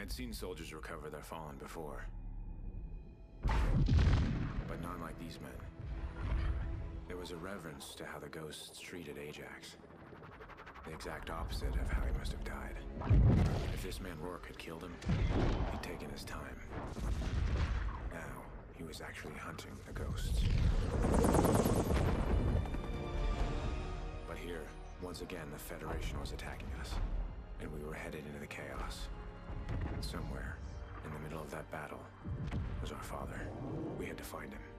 I'd seen soldiers recover their fallen before. But none like these men. There was a reverence to how the ghosts treated Ajax. The exact opposite of how he must have died. If this man Rourke had killed him, he'd taken his time. Now, he was actually hunting the ghosts. But here, once again, the Federation was attacking us. And we were headed into the chaos. Somewhere, in the middle of that battle, was our father. We had to find him.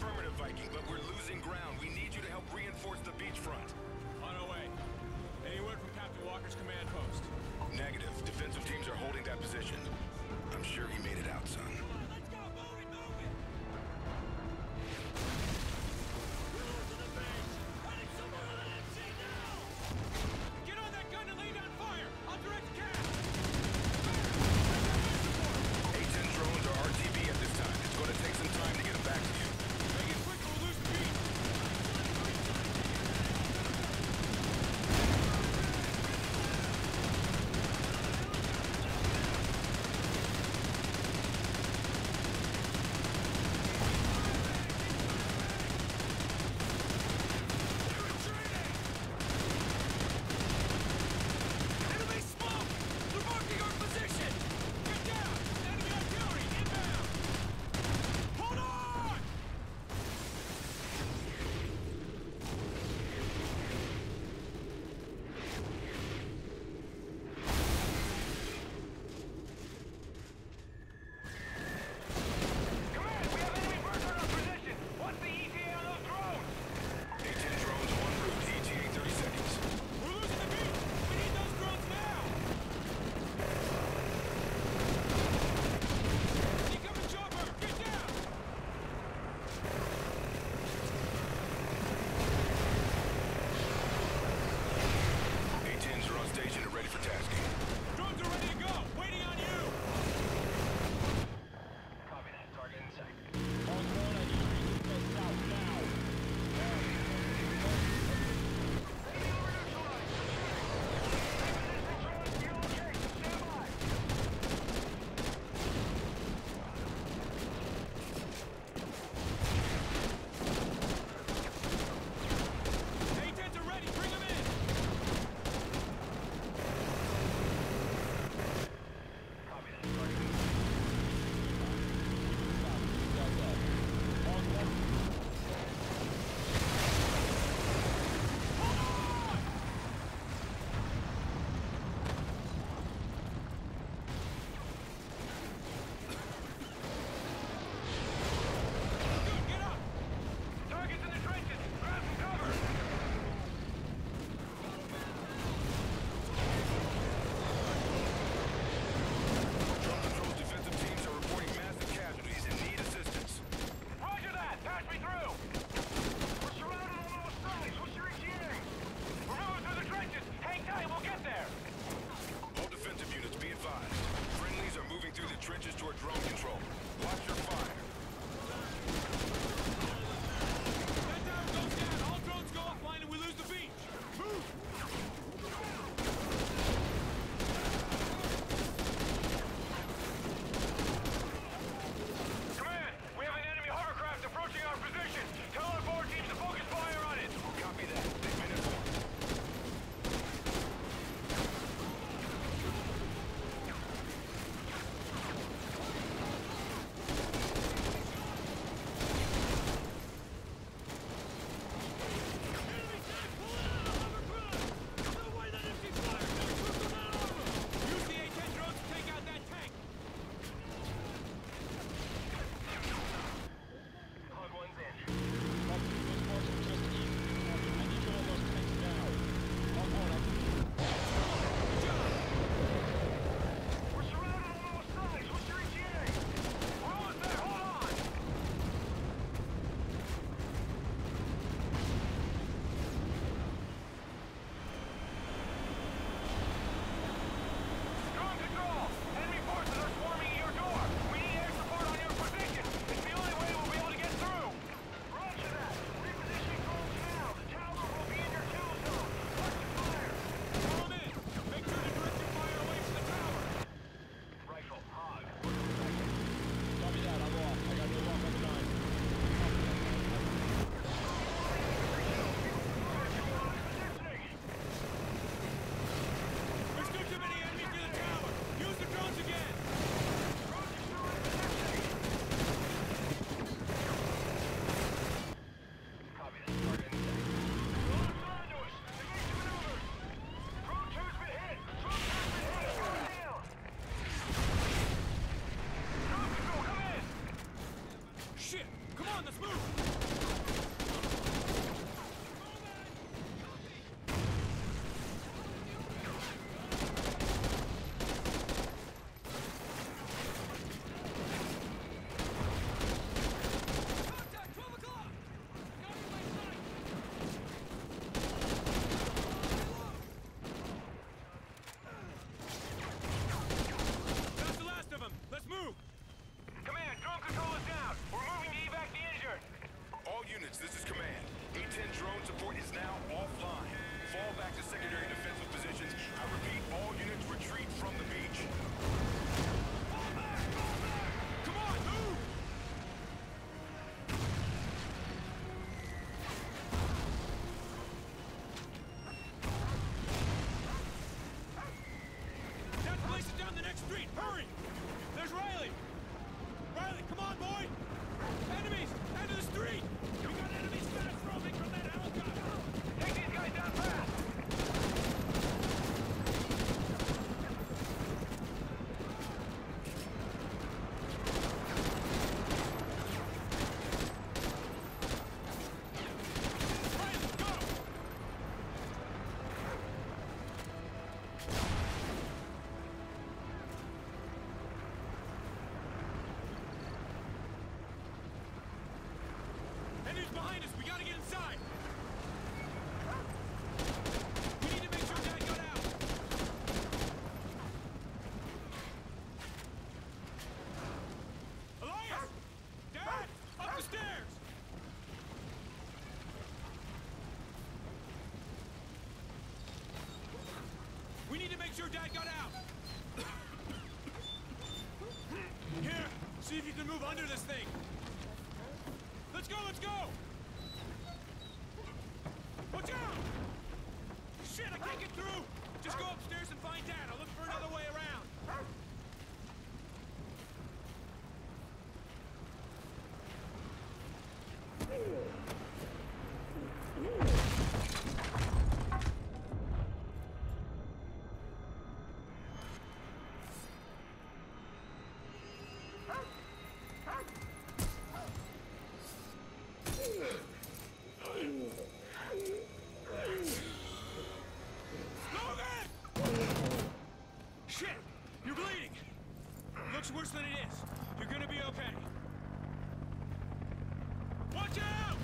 Affirmative, Viking, but we're losing ground. We need you to help reinforce the beachfront. On our way. Any word from Captain Walker's command post? Negative. Defensive teams are holding that position. I'm sure he made it out, son. Gotta get inside! We need to make sure Dad got out! Elias! Dad! Up the stairs! We need to make sure Dad got out! Here! See if you can move under this thing! Let's go, let's go! Watch out! Shit, I can't get through! Just go upstairs and find Dad. I'll look for another way around. Logan! Worse than it is. You're gonna be okay. Watch out!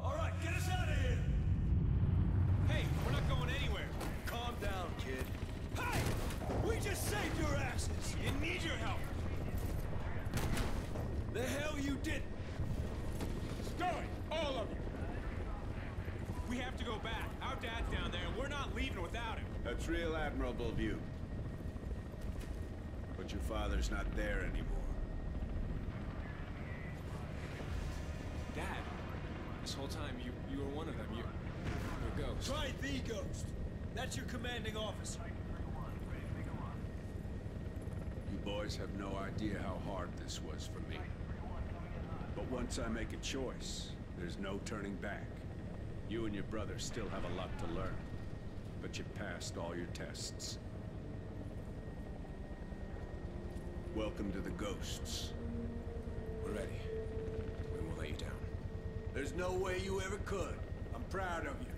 All right, get us out of here! Hey, we're not going anywhere. Calm down, kid. Hey! We just saved your asses! You need your help! The hell you did? Stowing! All of you! We have to go back. Our dad's down there, and we're not leaving without him. That's real admirable view. But your father's not there anymore. Dad, this whole time you you were one of them. You're, you're a ghost. Try the ghost. That's your commanding officer. You boys have no idea how hard this was for me. But once I make a choice, there's no turning back. You and your brother still have a lot to learn. But you passed all your tests. Welcome to the Ghosts. We're ready. We won't let you down. There's no way you ever could. I'm proud of you.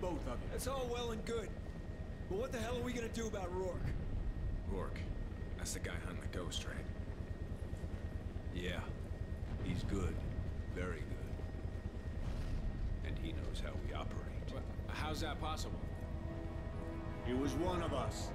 Both of you. That's all well and good. But what the hell are we gonna do about Rourke? Rourke. That's the guy hunting the ghost, right? Yeah, he's good. Very good. And knows how we operate. How's that possible? He was one of us.